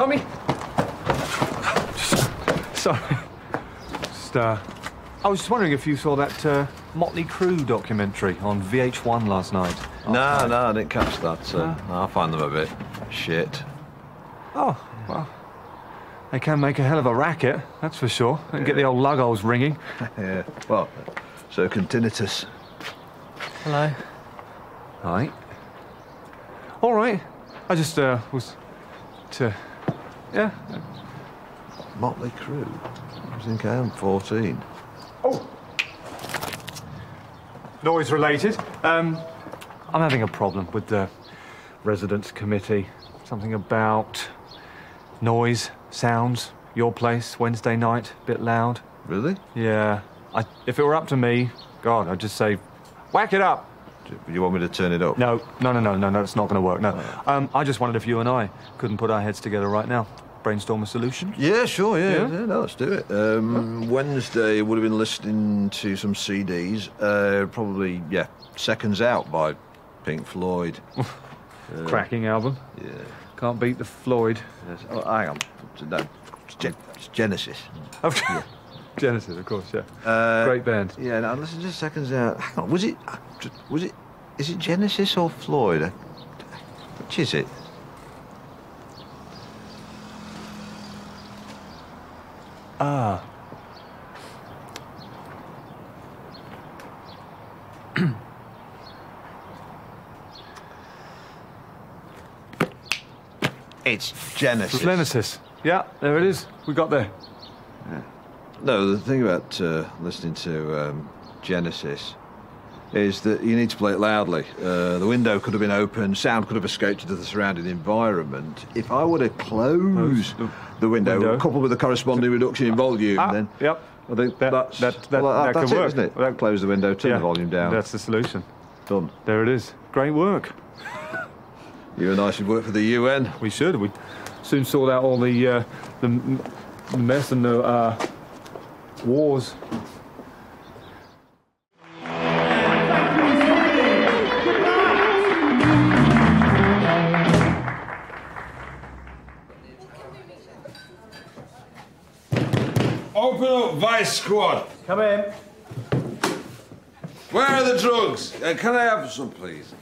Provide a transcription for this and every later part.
Tommy? Sorry. Just, uh, I was just wondering if you saw that uh, Motley Crue documentary on VH1 last night. No, no, I didn't catch that. Uh, I find them a bit shit. Oh, well. They can make a hell of a racket, that's for sure. And get the old lugholes ringing. yeah. Well, so can tinnitus. Hello. Right. All right. I just uh, was to, yeah. Motley Crue. I think I am 14. Oh. Noise related. Um, I'm having a problem with the residents committee. Something about noise, sounds. Your place Wednesday night, a bit loud. Really? Yeah. I, if it were up to me, God, I'd just say, whack it up. Do you want me to turn it up? No, no, no, no, no, no. It's not going to work. No. Um, I just wondered if you and I couldn't put our heads together right now, brainstorm a solution. Yeah, sure, yeah. Yeah? yeah? no, let's do it. Um, Wednesday would have been listening to some CDs. Uh, probably, yeah, Seconds Out by Pink Floyd. Cracking album. Yeah. Can't beat the Floyd. Yes. Oh, hang on. No, it's, Gen- it's Genesis. Oh, Genesis, of course, yeah. Uh, Great band. Yeah, now listen to Seconds Out. Hang on, was it, was it, is it Genesis or Floyd? Which is it? Ah. It's Genesis. Genesis. Yeah, there it is. We got there. No, the thing about uh, listening to um, Genesis is that you need to play it loudly. Uh, the window could have been open, sound could have escaped into the surrounding environment. If I were to close the the window, window. coupled with a corresponding reduction in volume, Ah, then yep. I think That- that's, that- that- well, that that's could it, work. isn't it? That- Close the window, turn yeah, the volume down. That's the solution. done. There it is. Great work. You and I should work for the UN. We should. We soon sort out all the uh, the, the mess and the uh, wars. Open up, Vice Squad. Come in. Where are the drugs? Uh, can I have some, please?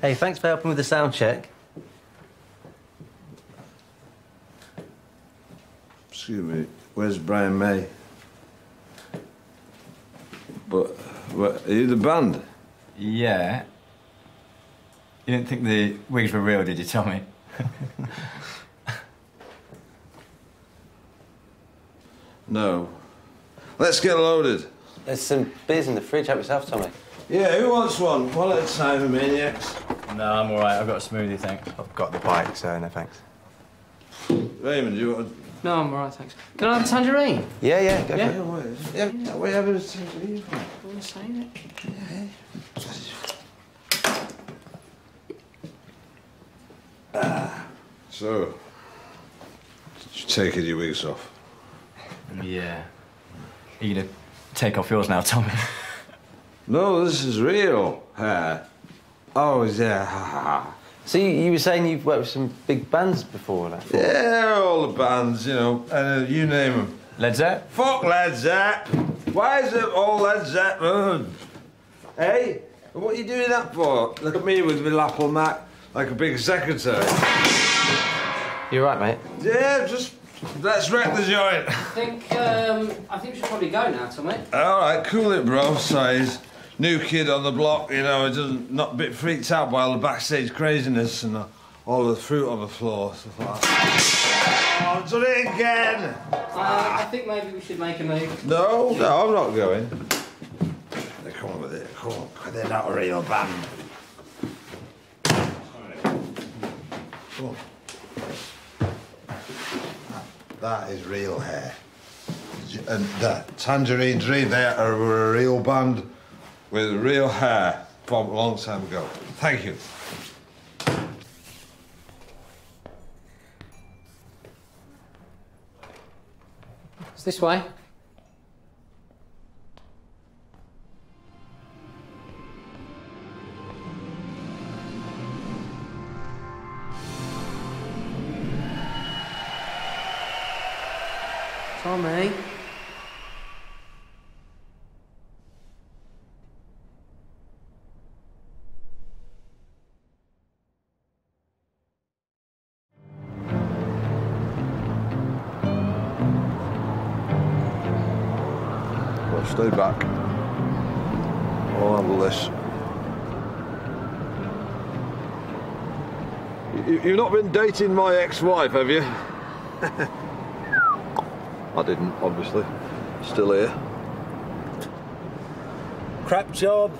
Hey, thanks for helping with the sound check. Excuse me, where's Brian May? But, what, are you the band? Yeah. You didn't think the wigs were real, did you, Tommy? No. Let's get loaded. There's some beers in the fridge. Help yourself, Tommy. Yeah, who wants one? One at a time, maniacs. No, I'm all right. I've got a smoothie, thanks. I've got the bike, so no thanks. Raymond, do you want? No, I'm all right, thanks. Can I have a tangerine? Yeah, yeah, go Yeah. for it. Yeah, wait. Yeah, yeah, wait, have a tangerine. I want to say it. So, you taking your wigs off? Yeah. Are you gonna take off yours now, Tommy? No, this is real hair. Oh, yeah. So you, you were saying you've worked with some big bands before, like? Yeah, all the bands, you know, uh, you name them. Led Zepp? Fuck Led Zepp. Why is it all Led Zeppelin? Hey, what are you doing that for? Look at me with my lapel Mac like a big secretary. You're right, mate. Yeah, just let's wreck the joint. I think, um, I think we should probably go now, Tommy. All right, cool it, bro. Size. New kid on the block, you know, doesn't not a bit freaked out by all the backstage craziness and uh, all the fruit on the floor, stuff like that. Oh, I've done it again. Uh, I think maybe we should make a move. No, no, I'm not going. They come on with it. Come on, they're not a real band. Come on. That is real hair. And that Tangerine Dream, they are a real band with real hair from a long time ago. Thank you. this way. Tommy. Not been dating my ex-wife, have you? I didn't, obviously. Still here. Crap job.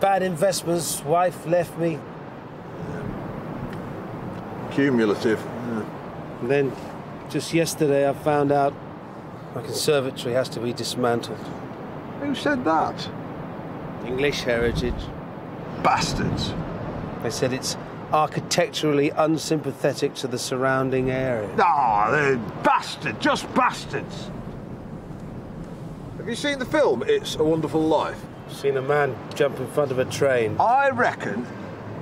Bad investments. Wife left me. Cumulative. And then, just yesterday, I found out my conservatory has to be dismantled. Who said that? English heritage. Bastards. They said it's architecturally unsympathetic to the surrounding area. Ah, they're bastards. Just bastards. Have you seen the film It's a Wonderful Life? Seen a man jump in front of a train. I reckon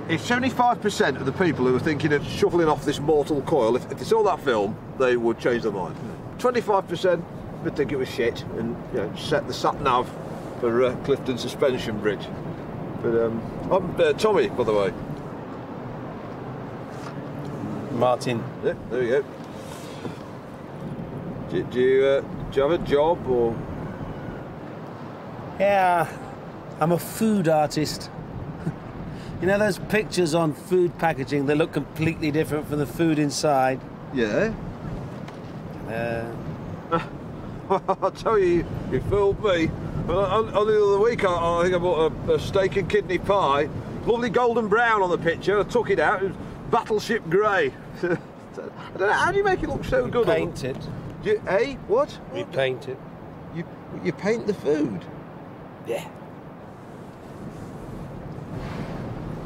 if 75% of the people who are thinking of shuffling off this mortal coil, if, if they saw that film, they would change their mind. 25% would think it was shit and you know, set the sat nav for uh, Clifton Suspension Bridge. But um, I'm uh, Tommy, by the way. Martin. Yeah, there you go. Do, do you uh, do you have a job or? Yeah, I'm a food artist. you know those pictures on food packaging that look completely different from the food inside? Yeah. Uh, I tell you, you fooled me. Well, on- Only the other week, I, I think I bought a, a steak and kidney pie. Lovely golden brown on the picture. I took it out. It was battleship grey. I don't know. How do you make it look so good? paint it. You, eh? What? We paint it. You you paint the food? Yeah.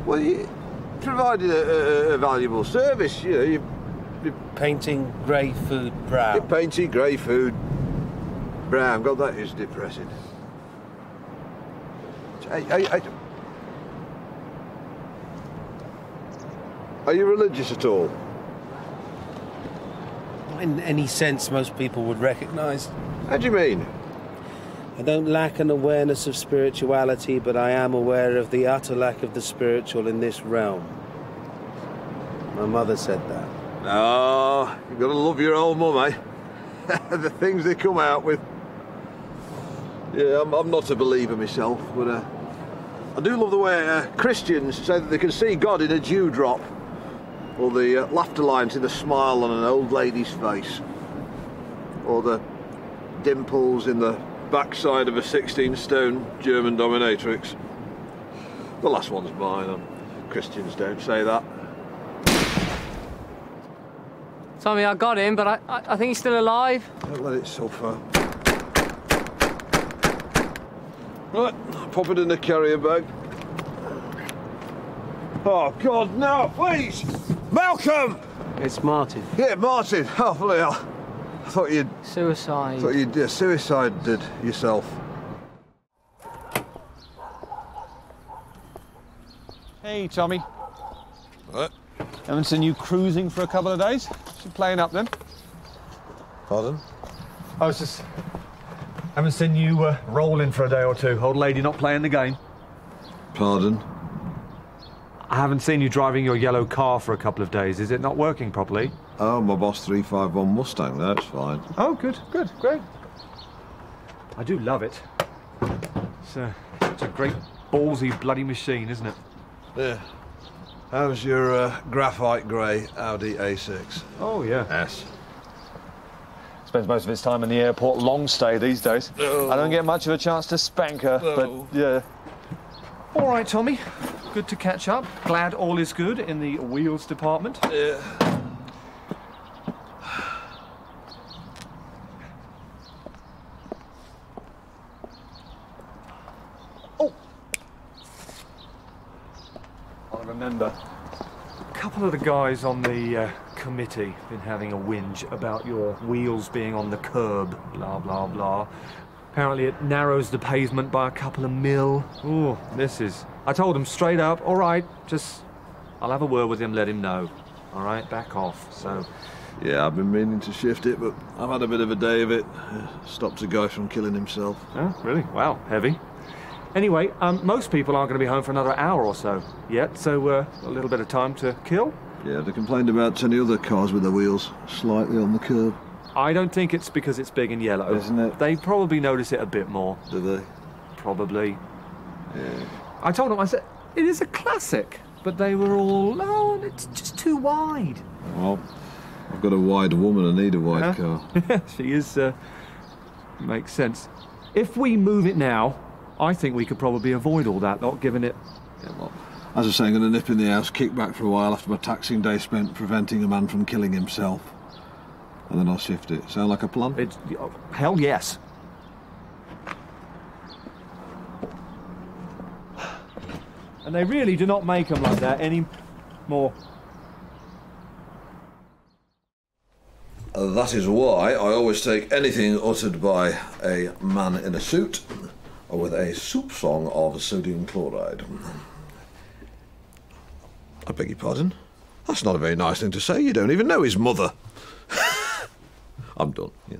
Well, you provided a, a, a valuable service. You know, you, you Painting grey food brown. you painted grey food brown. God, that is depressing. Are you religious at all? In any sense most people would recognise. How do you mean? I don't lack an awareness of spirituality, but I am aware of the utter lack of the spiritual in this realm. My mother said that. Oh, you've got to love your old mum, eh? the things they come out with. Yeah, I'm, I'm not a believer myself, but uh, I do love the way uh, Christians say that they can see God in a dewdrop, or the uh, laughter lines in the smile on an old lady's face, or the dimples in the backside of a 16 stone German dominatrix. The last one's mine. Um, Christians don't say that. Tommy, I got him, but I, I, I think he's still alive. Don't let it suffer. Right, pop it in the carrier bag. Oh, God, no, please! Malcolm! It's Martin. Yeah, Martin. Oh, bloody hell. I thought you'd, Suicide. thought you'd uh, suicided yourself. Hey, Tommy. What? Haven't seen you cruising for a couple of days. Should playing up then. Pardon? I was just. Haven't seen you uh, rolling for a day or two. Old lady not playing the game. Pardon? I haven't seen you driving your yellow car for a couple of days. Is it not working properly? Oh, my Boss 351 Mustang, that's fine. Oh, good, good, great. I do love it. It's a, it's a great ballsy bloody machine, isn't it? Yeah. How's your uh, graphite grey Audi A6? Oh, yeah. S. Spends most of its time in the airport, long stay these days. I don't get much of a chance to spank her, No. but yeah. All right, Tommy. Good to catch up. Glad all is good in the wheels department. Yeah. I remember. A couple of the guys on the uh, committee been having a whinge about your wheels being on the curb, blah, blah, blah. Apparently it narrows the pavement by a couple of mil. Oh, this is... I told him straight up, all right, just... I'll have a word with him, let him know. All right, back off. So, Yeah, I've been meaning to shift it, but I've had a bit of a day of it. Stopped a guy from killing himself. Oh, really? Wow, heavy. Anyway, um, most people aren't going to be home for another hour or so yet, so uh, a little bit of time to kill. Yeah, they complained about any other cars with their wheels slightly on the curb. I don't think it's because it's big and yellow. Isn't it? They probably notice it a bit more. Do they? Probably. Yeah. I told them, I said, it is a classic, but they were all, oh, it's just too wide. Well, I've got a wide woman. I need a wide Huh? car. she is, uh, makes sense. If we move it now, I think we could probably avoid all that, not giving it. Yeah, well, as I say, I'm going to nip in the house, kick back for a while after my taxing day spent preventing a man from killing himself. And then I'll shift it. Sound like a plan? It's, oh, hell yes. And they really do not make them like that anymore. Uh, that is why I always take anything uttered by a man in a suit with a soup song of sodium chloride. I beg your pardon? That's not a very nice thing to say. You don't even know his mother. I'm done. Yeah.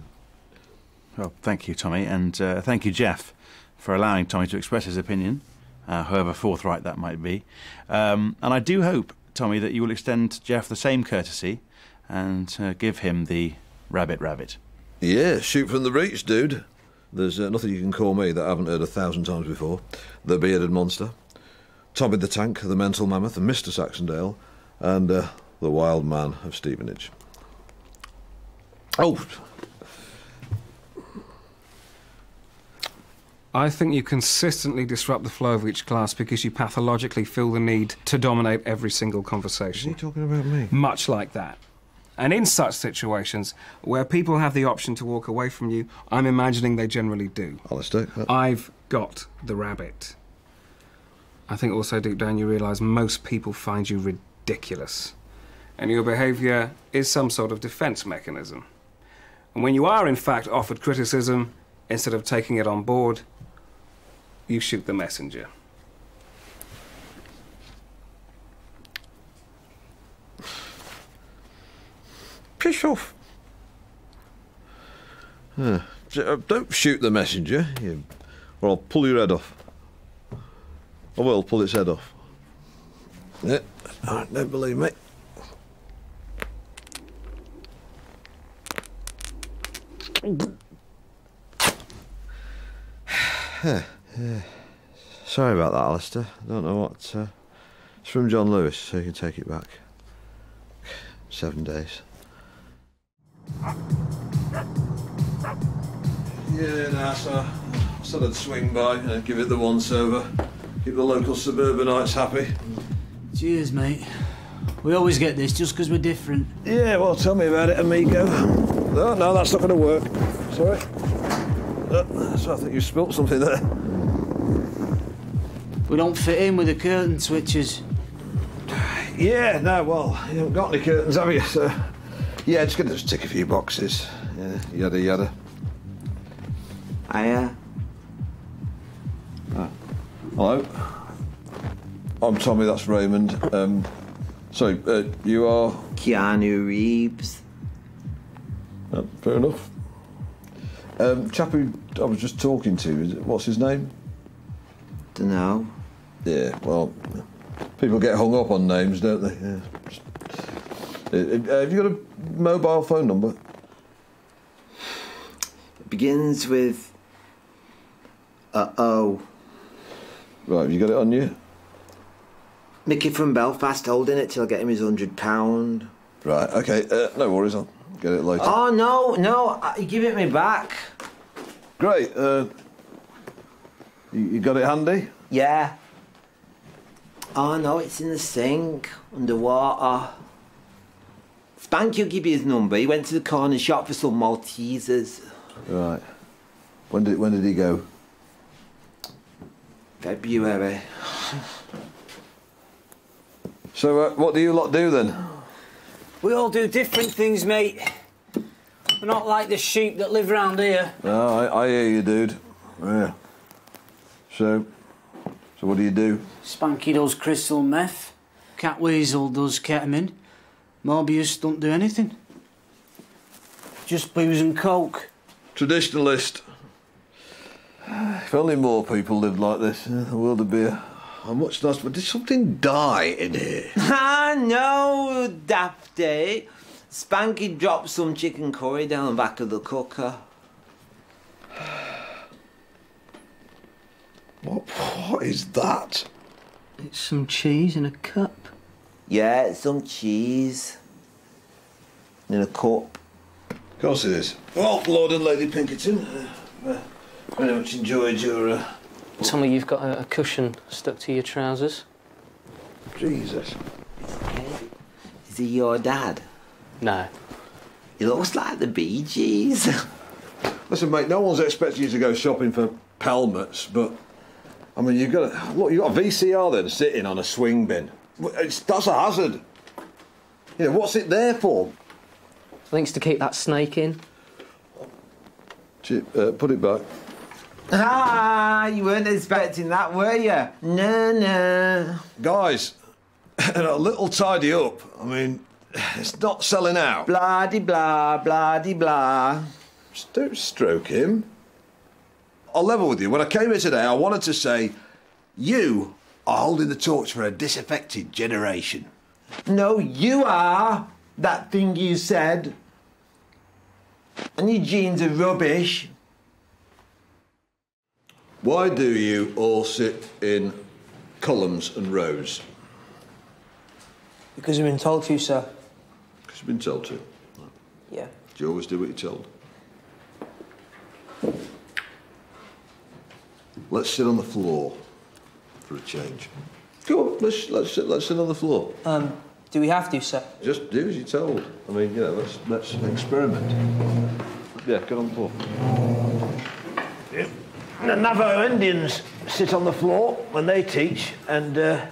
Well, thank you, Tommy, and uh, thank you, Jeff, for allowing Tommy to express his opinion, uh, however forthright that might be. Um, and I do hope, Tommy, that you will extend to Jeff the same courtesy and uh, give him the rabbit rabbit. Yeah, shoot from the breech, dude. There's uh, nothing you can call me that I haven't heard a thousand times before. The bearded monster, Tommy the Tank, the mental mammoth, and Mr. Saxondale, and uh, the wild man of Stevenage. Oh, I think you consistently disrupt the flow of each class because you pathologically feel the need to dominate every single is he conversation. talking about me? Much like that. And in such situations where people have the option to walk away from you, I'm imagining they generally do. Alistair, uh, I've got the rabbit. I think also deep down you realise most people find you ridiculous. And your behaviour is some sort of defence mechanism. And when you are in fact offered criticism, instead of taking it on board, you shoot the messenger. piss off. Uh, don't shoot the messenger, or I'll pull your head off. I will pull its head off. Yeah, I don't believe me. Sorry about that, Alistair. I don't know what. Uh, it's from John Lewis, so you can take it back. Seven days. Yeah, nah, so I said I'd swing by and give it the once over. Keep the local suburbanites happy. Cheers, mate. We always get this just 'cause we're different. Yeah, well, tell me about it, amigo. No, no, that's not going to work. Sorry. Uh, so I think you spilt something there. We don't fit in with the curtain switches. Yeah, no, well, you haven't got any curtains, have you? So, yeah, just going to just tick a few boxes. Yeah, yada yada. Hiya. Hello. I'm Tommy. That's Raymond. Um, sorry, uh, you are. Keanu Reeves. Uh, fair enough. Um, chap who I was just talking to. What's his name? Dunno. Yeah. Well, people get hung up on names, don't they? Yeah. Uh, uh, have you got a mobile phone number? It begins with a O. Right. Have you got it on you? Mickey from Belfast holding it till I get him his hundred pound. Right. Okay. Uh, no worries. I'll get it later. Oh no, no! uh, You give it me back. Great. Uh, you, you got it handy? Yeah. Oh no, it's in the sink underwater. Spank, you give me his number. He went to the corner shop for some Maltesers. Right. When did when did he go? February. So uh, what do you lot do then? We all do different things, mate. We're not like the sheep that live round here. Oh, I, I hear you, dude. Yeah. So, so what do you do? Spanky does crystal meth. Cat Weasel does ketamine. Morbius don't do anything. Just booze and coke. Traditionalist. If only more people lived like this, uh, the world would be a, a much nicer. But did something die in here? Ah, no, Dapty. Spanky dropped some chicken curry down the back of the cooker. What, what is that? It's some cheese in a cup. Yeah, it's some cheese. In a cup. Of course it is. Well, Lord and Lady Pinkerton, uh, uh, very much enjoyed your. Uh, Tommy, you've got a, a cushion stuck to your trousers. Jesus. Is he your dad? No. He looks like the Bee Gees. Listen, mate, no one's expecting you to go shopping for pelmets, but I mean, you've got a, look, you've got a VCR then sitting on a swing bin. It's, that's a hazard. You know, what's it there for? I think it's to keep that snake in. Chip, uh, put it back. Ah, you weren't expecting that, were you? No, no. Guys, a little tidy up. I mean, it's not selling out. Blah de blah, blah de blah. Just don't stroke him. I'll level with you. When I came here today, I wanted to say, you are holding the torch for a disaffected generation. No, you are. That thing you said. And your jeans are rubbish. Why do you all sit in columns and rows? Because we've been told to, sir. Because you've been told to. Yeah. Do you always do what you're told? Let's sit on the floor for a change. Go on, let's, let's, sit, let's sit on the floor. Um, do we have to, sir? Just do as you're told. I mean, you know, let's, let's experiment. Yeah, get on the floor. The Navajo Indians sit on the floor when they teach, and uh,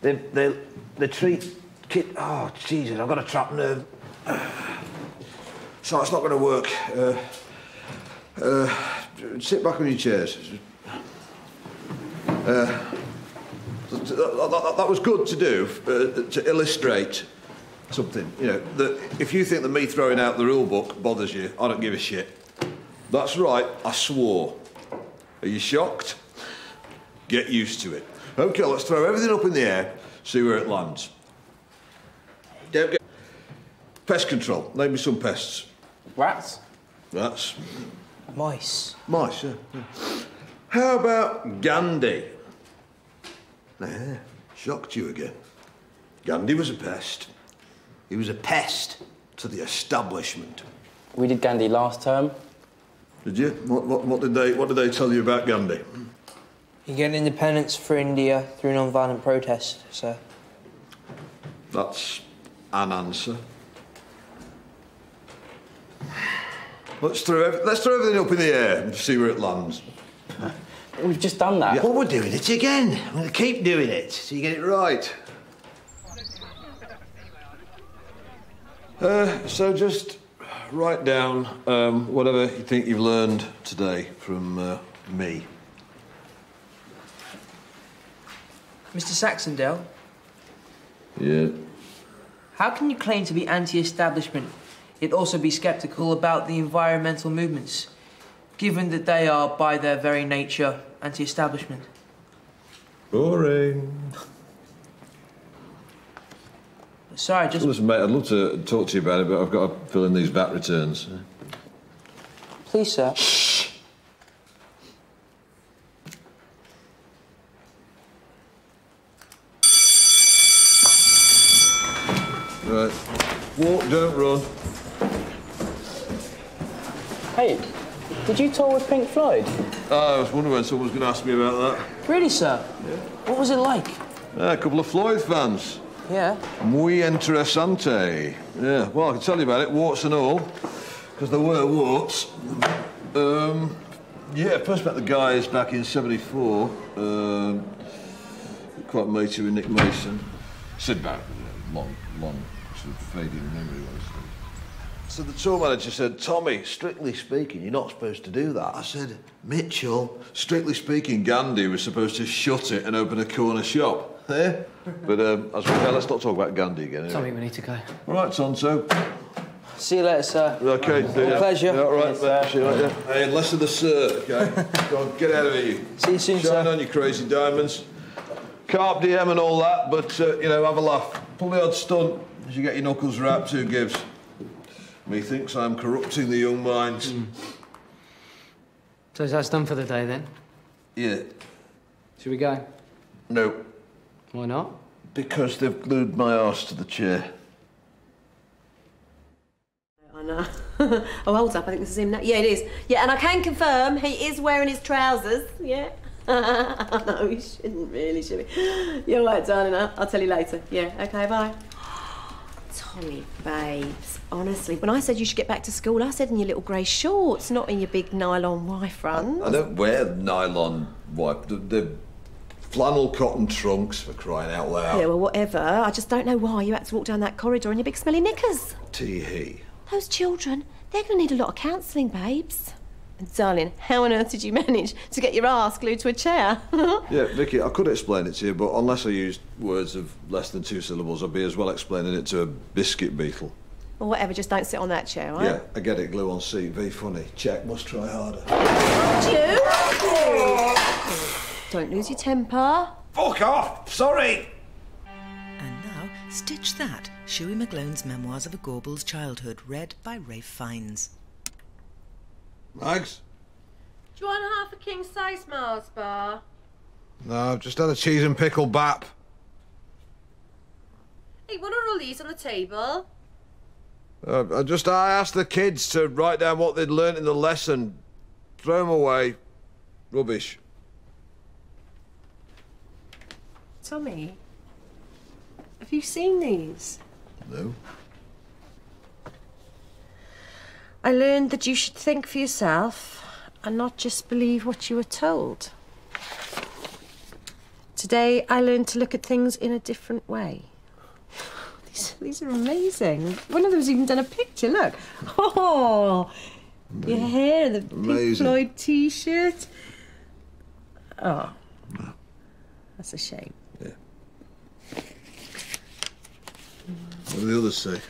they, they, they treat kid. Oh, Jesus, I've got a trapped nerve. So it's not going to work. Uh, uh, sit back on your chairs. Uh, that, that- that was good to do, uh, to illustrate something. You know, that if you think that me throwing out the rule book bothers you, I don't give a shit. That's right, I swore. Are you shocked? Get used to it. Okay, let's throw everything up in the air, see where it lands. Don't get. Pest control. Name me some pests. Rats? Rats. Mice. mice. Yeah. yeah. How about Gandhi? Yeah, shocked you again. Gandhi was a pest. He was a pest to the establishment. We did Gandhi last term. Did you? What, what, what did they What did they tell you about Gandhi? You get independence for India through non-violent protest, sir. That's an answer. Let's throw let's throw everything up in the air and see where it lands. We've just done that. Well, we're doing it again. I'm going to keep doing it so you get it right. Uh, so just write down um, whatever you think you've learned today from uh, me. Mr. Saxondale, Yeah. how can you claim to be anti-establishment, yet also be sceptical about the environmental movements, given that they are, by their very nature, anti-establishment? Boring. Sorry, just Listen, mate, I'd love to talk to you about it, but I've got to fill in these VAT returns. please, sir. Shh. Right. Walk, don't run. Hey, did you tour with Pink Floyd? Oh, I was wondering when someone was going to ask me about that. Really, sir? Yeah. What was it like? Ah, a couple of Floyd fans. Yeah. Muy interesante. Yeah, well, I can tell you about it, warts and all, because there were warts. Um, yeah, first met the guys back in 74. Um, quite matey with Nick Mason. About uh, long, long, sort of fading memory was. So the tour manager said, Tommy, strictly speaking, you're not supposed to do that. I said, Mitchell, strictly speaking, Gandhi was supposed to shut it and open a corner shop. Eh? But um, as we go, let's not talk about Gandhi again. Tommy, Anyway. we need to go. All right, Tonto. See you later, sir. Okay, see ya. Pleasure. Yeah, all right, mate. See you later. Hey, less of the sir, okay? Go on, get out of here. See you soon, Shine sir. on, you crazy diamonds. carpe diem and all that, but, uh, you know, have a laugh. Pull the odd stunt as you get your knuckles wrapped, who gives? Methinks I'm corrupting the young minds. Hmm. So that's done for the day then? Yeah. Should we go? No. Why not? Because they've glued my arse to the chair. I know. oh, hold up. I think this is him now. Yeah, it is. Yeah, and I can confirm he is wearing his trousers. Yeah. no, he shouldn't really, should he? You're right, darling. I'll, I'll tell you later. Yeah, okay, bye. Tommy, babes, honestly, when I said you should get back to school, I said in your little grey shorts, not in your big nylon Y-fronts. I don't wear nylon wife. The, the flannel cotton trunks for crying out loud. Yeah, well, whatever. I just don't know why you had to walk down that corridor in your big smelly knickers. Tee hee. Those children, they're going to need a lot of counselling, babes. And darling, how on earth did you manage to get your ass glued to a chair? Yeah, Vicky, I could explain it to you, but unless I used words of less than two syllables, I'd be as well explaining it to a biscuit beetle. or whatever, just don't sit on that chair, all right? Yeah, I get it. Glue on seat. Very funny. Check. Must try harder. You? Don't lose your temper. Fuck off! Sorry! And now, Stitch That, Shuey McGlone's Memoirs of a Gorbals Childhood, read by Ralph Fiennes. Magz? Do you want half a king size Mars bar? No, I've just had a cheese and pickle bap. Hey, want to roll these on the table? Uh, I just I asked the kids to write down what they'd learnt in the lesson. Throw them away. Rubbish. Tommy, have you seen these? No. I learned that you should think for yourself and not just believe what you were told. Today, I learned to look at things in a different way. These, these are amazing. One of them's even done a picture. Look. Oh, your hair, the Pink Floyd T-shirt. Oh, that's a shame. Yeah. What do the others say?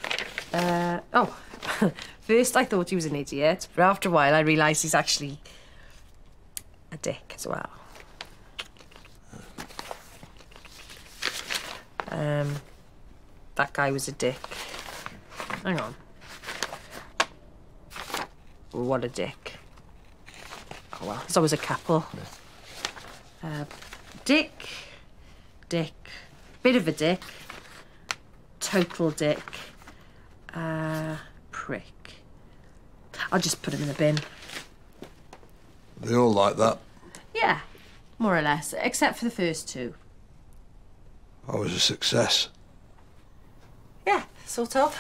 Uh, oh, first I thought he was an idiot, but after a while I realised he's actually a dick as well. Um, that guy was a dick. Hang on. What a dick. Oh well, there's always a couple. Uh, dick, dick, bit of a dick, total dick, uh, prick. I'll just put them in the bin. They all like that. Yeah, more or less, except for the first two. I was a success. Yeah, sort of.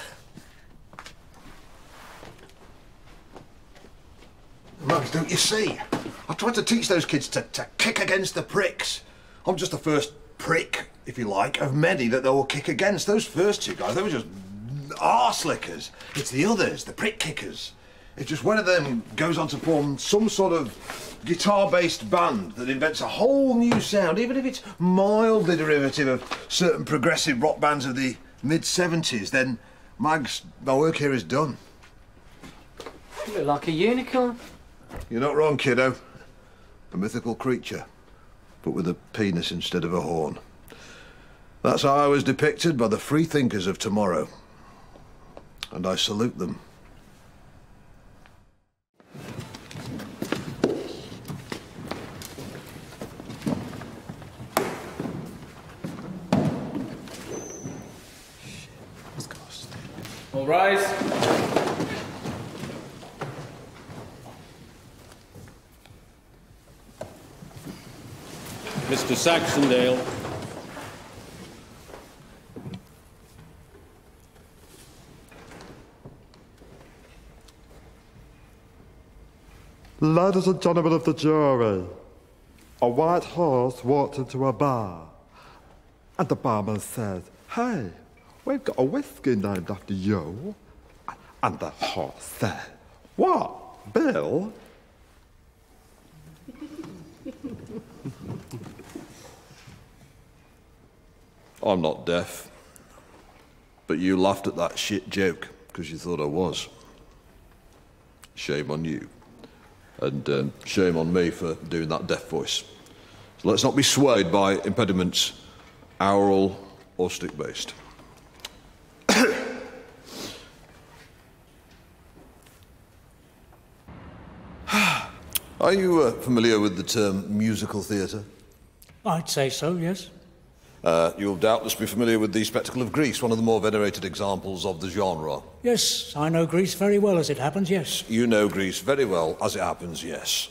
Magz, don't you see? I tried to teach those kids to, to kick against the pricks. I'm just the first prick, if you like, of many that they will kick against. Those first two guys, they were just arse lickers. It's the others, the prick kickers. It's just one of them goes on to form some sort of guitar-based band that invents a whole new sound, even if it's mildly derivative of certain progressive rock bands of the mid-70s, then Magz, my work here is done. You look like a unicorn. You're not wrong, kiddo. A mythical creature, but with a penis instead of a horn. That's how I was depicted by the free thinkers of tomorrow. And I salute them. Saxondale. Ladies and gentlemen of the jury, a white horse walked into a bar, and the barman said, Hey, we've got a whiskey named after you. And the horse said, What, Bill? I'm not deaf. But you laughed at that shit joke. because you thought I was. Shame on you. And um, shame on me for doing that deaf voice. So let's not be swayed by impediments, aural or stick based. Are you uh, familiar with the term musical theatre? I'd say so, yes. Uh, you'll doubtless be familiar with the spectacle of Grease, one of the more venerated examples of the genre. Yes, I know Grease very well as it happens, yes. You know Grease very well, as it happens, yes.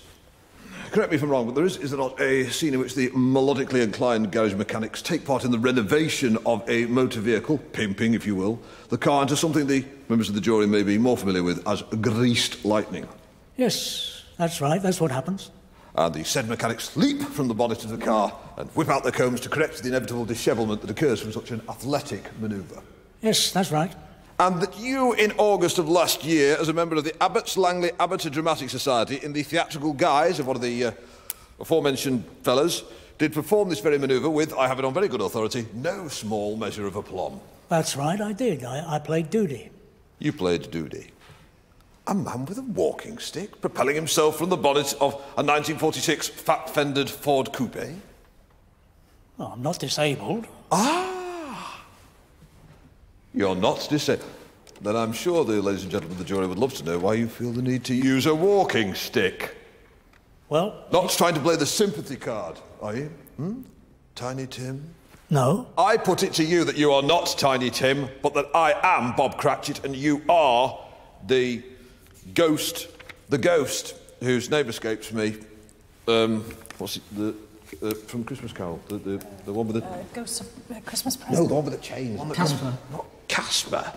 Correct me if I'm wrong, but there is, is there not a scene in which the melodically inclined garage mechanics take part in the renovation of a motor vehicle, pimping, if you will, the car into something the members of the jury may be more familiar with as greased lightning? Yes, that's right, that's what happens. And the said mechanics leap from the bonnet of the car and whip out their combs to correct the inevitable dishevelment that occurs from such an athletic manoeuvre. Yes, that's right. And that you, in August of last year, as a member of the Abbots Langley Amateur Dramatic Society, in the theatrical guise of one of the uh, aforementioned fellas, did perform this very manoeuvre with, I have it on very good authority, no small measure of aplomb. That's right, I did. I, I played Doody. You played Doody. A man with a walking stick, propelling himself from the bonnet of a 1946 fat-fendered Ford coupe. Oh, I'm not disabled. Ah! You're not disabled. Then I'm sure the ladies and gentlemen of the jury would love to know why you feel the need to use a walking stick. Well... Not trying to play the sympathy card, are you? Hmm? Tiny Tim? No. I put it to you that you are not Tiny Tim, but that I am Bob Cratchit and you are the ghost, the ghost whose name escapes me. Um, what's it? The uh, from Christmas Carol, the, the the one with the Uh, ghost of uh, Christmas present. no, the one with the chains. Casper. Not Casper.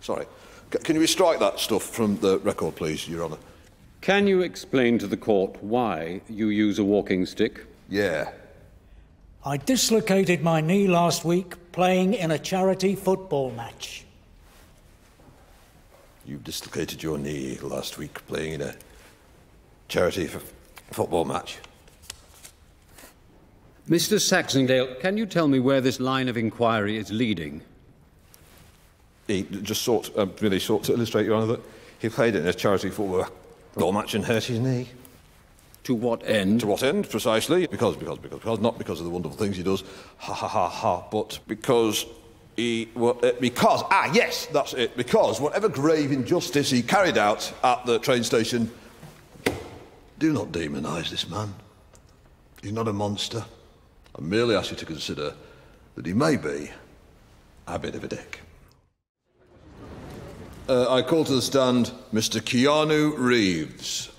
Sorry. C- can you strike that stuff from the record, please, Your Honour? Can you explain to the court why you use a walking stick? Yeah. I dislocated my knee last week playing in a charity football match. You dislocated your knee last week playing in a charity football match. Mr. Saxondale, can you tell me where this line of inquiry is leading? He just sought, um, really sought to illustrate, Your Honour, that he played in a charity football football match and hurt his knee. To what end? To what end, precisely? Because, because, because, because, not because of the wonderful things he does, ha ha ha ha, but because he, well, uh, because, ah, yes, that's it, because whatever grave injustice he carried out at the train station, do not demonise this man. He's not a monster. I merely ask you to consider that he may be a bit of a dick. Uh, I call to the stand Mr. Keanu Reeves.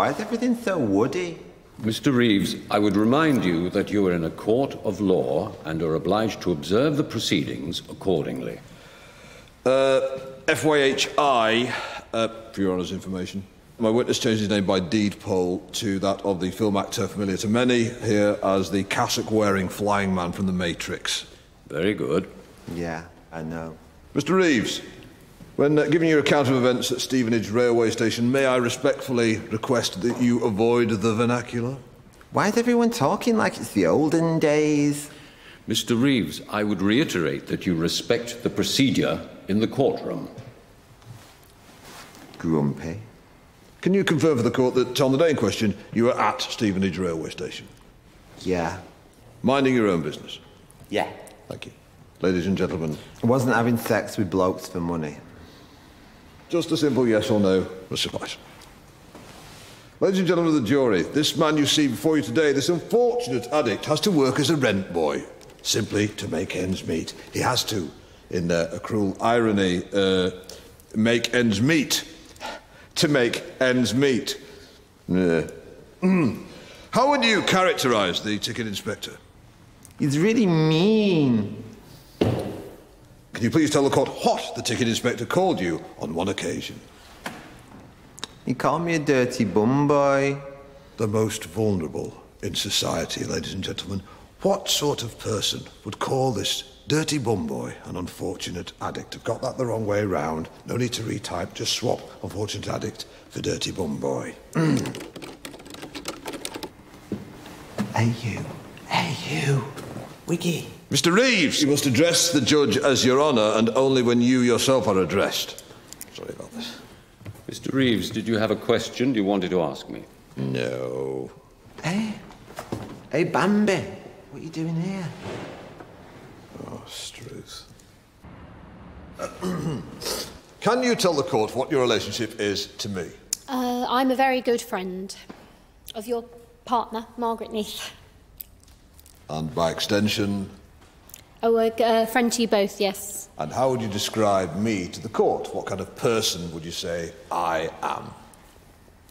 Why is everything so woody? Mr. Reeves, I would remind you that you are in a court of law and are obliged to observe the proceedings accordingly. Uh, FYHI, uh, for Your Honour's information. My witness changed his name by deed poll to that of the film actor familiar to many here as the cassock wearing flying man from The Matrix. Very good. Yeah, I know. Mr. Reeves, when uh, giving your account of events at Stevenage Railway Station, may I respectfully request that you avoid the vernacular? Why is everyone talking like it's the olden days? Mr. Reeves, I would reiterate that you respect the procedure in the courtroom. Grumpy. Can you confirm for the court that on the day in question you were at Stevenage Railway Station? Yeah. Minding your own business? Yeah. Thank you. Ladies and gentlemen. I wasn't having sex with blokes for money. Just a simple yes or no will suffice. Ladies and gentlemen of the jury, this man you see before you today, this unfortunate addict, has to work as a rent boy, simply to make ends meet. He has to, in uh, a cruel irony, uh, make ends meet. To make ends meet. Yeah. Mm. How would you characterise the ticket inspector? He's really mean. Can you please tell the court what the ticket inspector called you on one occasion? He called me a dirty bum boy. The most vulnerable in society, ladies and gentlemen. What sort of person would call this Dirty bum boy and unfortunate addict. I've got that the wrong way round. No need to retype, just swap unfortunate addict for dirty bum boy. Hey, you. Hey, you. Wiggy. Mr. Reeves, you must address the judge as Your Honour and only when you yourself are addressed. Sorry about this. Mr. Reeves, did you have a question you wanted to ask me? No. Hey. Hey, Bambi. What are you doing here? Oh, Struth. Can you tell the court what your relationship is to me? Uh, I'm a very good friend of your partner, Margaret Neath. And by extension, Oh, a uh, friend to you both, yes. and how would you describe me to the court? What kind of person would you say I am?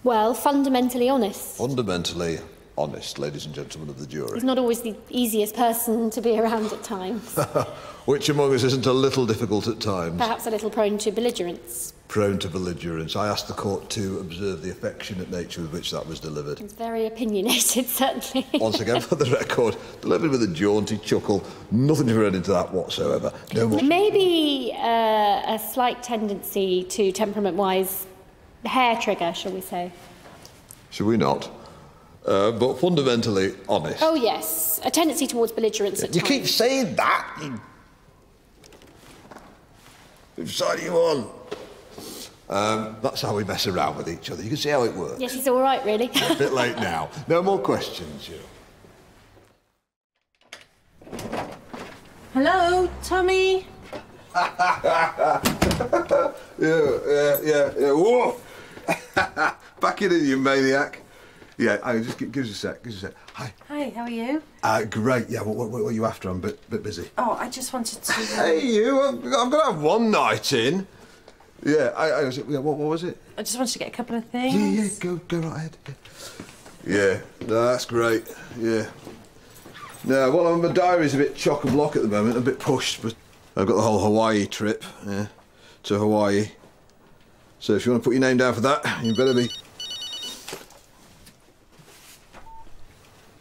Well, fundamentally honest. Fundamentally honest, ladies and gentlemen of the jury. He's not always the easiest person to be around at times. Which among us isn't a little difficult at times? Perhaps a little prone to belligerence. Prone to belligerence. I asked the court to observe the affectionate nature with which that was delivered. He's very opinionated, certainly. Once again, for the record, delivered with a jaunty chuckle. Nothing to read into that whatsoever. No more. Maybe uh, a slight tendency to temperament-wise hair trigger, shall we say? Should we not? Uh, but fundamentally honest. Oh yes, a tendency towards belligerence at You times. keep saying that. You... Which side are you on? Um, that's how we mess around with each other. You can see how it works. Yes, he's all right, really. A bit late now. No more questions, you. Hello, Tommy. yeah, yeah, yeah, yeah. Whoa! Back in, you maniac. Yeah, I just give, give us a sec. Give us a sec. Hi. Hi, how are you? Uh, great. Yeah. What, what, what are you after? I'm a bit, bit busy. Oh, I just wanted to. Hey, you. I've, I've got to have one night in. Yeah. I, I was. Yeah, what, what was it? I just wanted to get a couple of things. Yeah, yeah. Go, go right ahead. Yeah. Yeah. No, that's great. Yeah. No, well, my diary's a bit chock a block at the moment, a bit pushed, but I've got the whole Hawaii trip. Yeah. To Hawaii. So if you want to put your name down for that, you better be.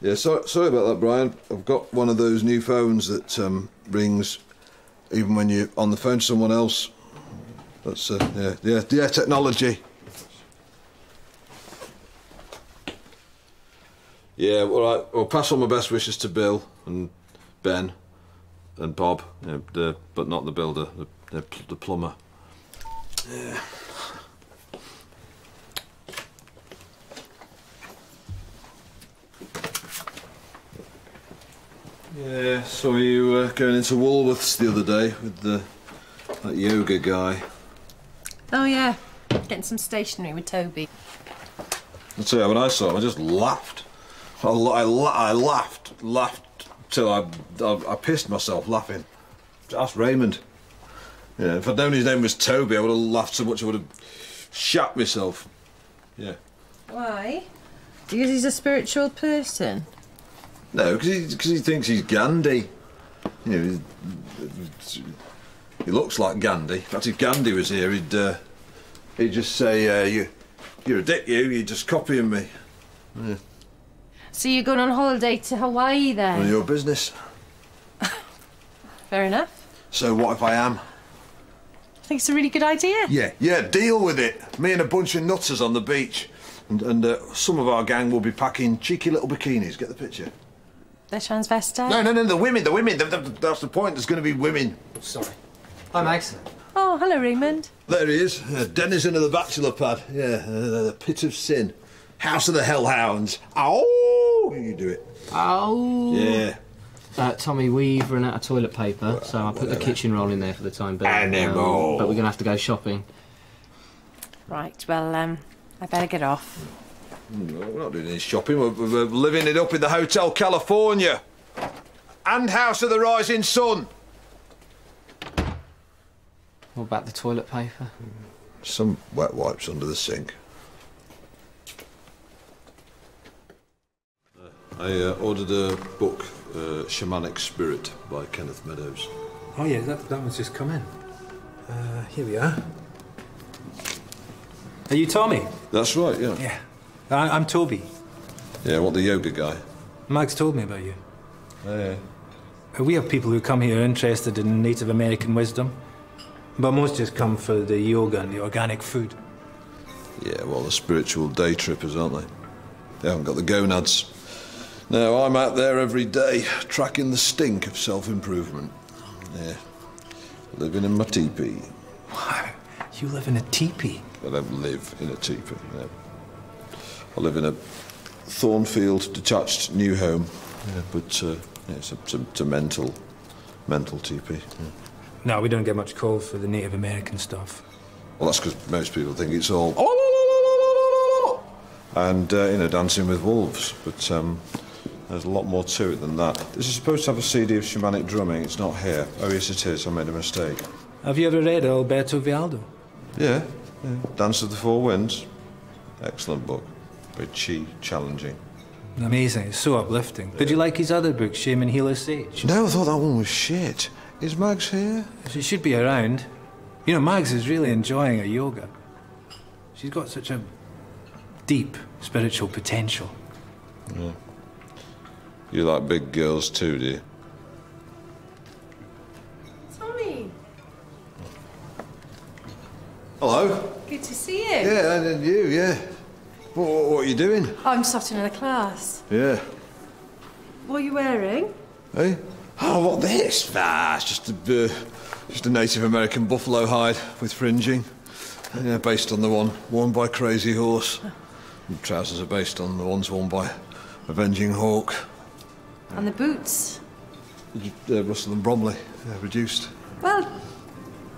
Yeah, so, sorry about that, Brian. I've got one of those new phones that um, rings even when you're on the phone to someone else. That's uh, yeah, yeah, yeah, technology. Yeah, all right. Well, pass on my best wishes to Bill and Ben and Bob, the, but not the builder, the, the, the plumber. Yeah. Yeah, saw you uh, going into Woolworths the other day with the that yoga guy. Oh yeah, getting some stationery with Toby. I'll tell you, when I saw him, I just laughed. I, I, la- I laughed, laughed till I, I, I pissed myself laughing. Ask Raymond. Yeah, if I'd known his name was Toby, I would have laughed so much I would have shat myself. Yeah. Why? Because he's a spiritual person. No, because he, 'cause he thinks he's Gandhi. You know, he, looks like Gandhi. In fact, if Gandhi was here, he'd uh, he'd just say, uh, "You, you're a dick. You, you're just copying me." Yeah. So you're going on holiday to Hawaii None of then? your business. Fair enough. So what if I am? I think it's a really good idea. Yeah, yeah. Deal with it. Me and a bunch of nutters on the beach, and and uh, some of our gang will be packing cheeky little bikinis. Get the picture? They're transvestite. No, no, no. The women, the women. The, the, that's the point. There's going to be women. Sorry. Hi, Magz. Oh, hello, Raymond. There he is, uh, denizen of the bachelor pad. Yeah, uh, the pit of sin, house of the hellhounds. Ow! You do it. Oh. Yeah. Uh, Tommy, we've run out of toilet paper, so I put the kitchen roll in there for the time being. Animal. Um, but we're going to have to go shopping. Right, well, um, I better get off. No, we're not doing any shopping. We're, we're living it up in the Hotel California and House of the Rising Sun. What about the toilet paper? Some wet wipes under the sink. I uh, ordered a book, uh, Shamanic Spirit by Kenneth Meadows. Oh yeah, that, that one's just come in. Uh, here we are. Are you Tommy? That's right, yeah. Yeah. I, I'm Toby. Yeah, what the yoga guy? Mike's told me about you. Oh, yeah. We have people who come here interested in Native American wisdom, but most just come for the yoga and the organic food. Yeah, well, the spiritual day trippers, aren't they? They haven't got the gonads. No, I'm out there every day, tracking the stink of self improvement. Yeah. Living in my teepee. Wow, you live in a teepee? I don't live in a teepee, no. I live in a Thornfield detached new home, yeah, but uh, yeah, it's, a, it's, a, it's a mental, mental teepee. Yeah. No, we don't get much call for the Native American stuff. Well, that's because most people think it's all and uh, you know dancing with wolves, but um, there's a lot more to it than that. This is supposed to have a CD of shamanic drumming. It's not here. Oh yes, it is. I made a mistake. Have you ever read Alberto Villoldo? Yeah, yeah. Dance of the Four Winds. Excellent book. Very chi challenging. Amazing. It's so uplifting. Did you like his other book, Shaman Healer Sage? No, I thought that one was shit. Is Magz here? She should be around. You know, Magz is really enjoying her yoga. She's got such a deep spiritual potential. Yeah. You like big girls too, do you? Tommy, Hello. good to see you. Yeah, and you, yeah. What, what, are you doing? I'm sat in a class. Yeah. What are you wearing? Hey? Oh, what this? Ah, it's just a, uh, just a Native American buffalo hide with fringing. Yeah, based on the one worn by Crazy Horse. The trousers are based on the ones worn by Avenging Hawk. And the boots. Uh, Russell and Bromley, yeah, reduced. Well,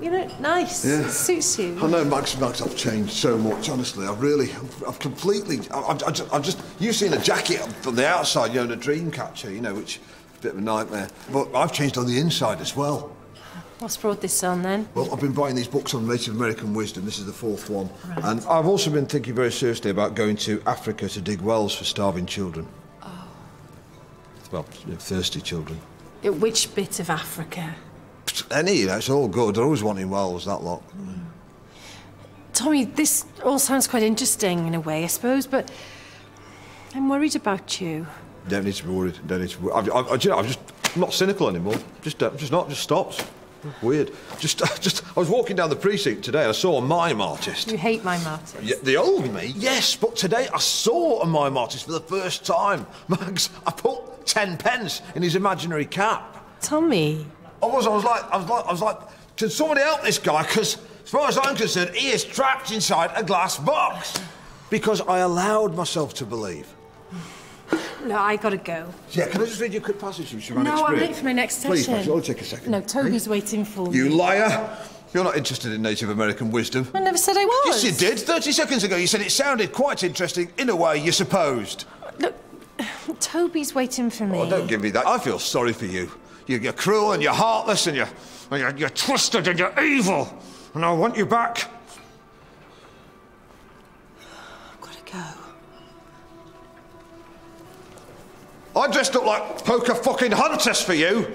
you look nice. Yeah. It suits you. I know, Magz, Magz, I've changed so much, honestly. I've really, I've, I've completely, I- I've, I've, just, I've just, you've seen a jacket from the outside, you know, a dream catcher, you know, which is a bit of a nightmare. But I've changed on the inside as well. What's brought this on then? Well, I've been buying these books on Native American wisdom. This is the fourth one. And I've also been thinking very seriously about going to Africa to dig wells for starving children. Oh. Well, thirsty children. Which bit of Africa? Any, it's all good. They're always wanting wells, that lot. Tommy, this all sounds quite interesting in a way, I suppose, but I'm worried about you. Don't need to be worried. Don't need to be worried. I've, I've, you know, I'm just I'm not cynical anymore. Just, uh, just not. Just stops. Weird. Just, just. I was walking down the precinct today. and I saw a mime artist. You hate my artist. Yeah, the old me, yes, but today I saw a mime artist for the first time. Magz, I put ten pence in his imaginary cap. Tommy. I was, I was like, I was like, I was like, can somebody help this guy? Because as far as I'm concerned, he is trapped inside a glass box. Because I allowed myself to believe. No, I gotta go. Yeah, can I just read you a quick passage from Shamanic no, I'm late for my next session. Please, Magz, it'll take a second. No, Toby's waiting for me. You liar! You're not interested in Native American wisdom. I never said I was. Yes, you did. 30 seconds ago, you said it sounded quite interesting in a way you supposed. Look, Toby's waiting for oh, me. Oh, don't give me that. I feel sorry for you. You're, you're cruel and you're heartless and you're, and you're, you're twisted and you're evil. And I want you back. I've gotta go. I dressed up like Poca-fucking-hontas for you.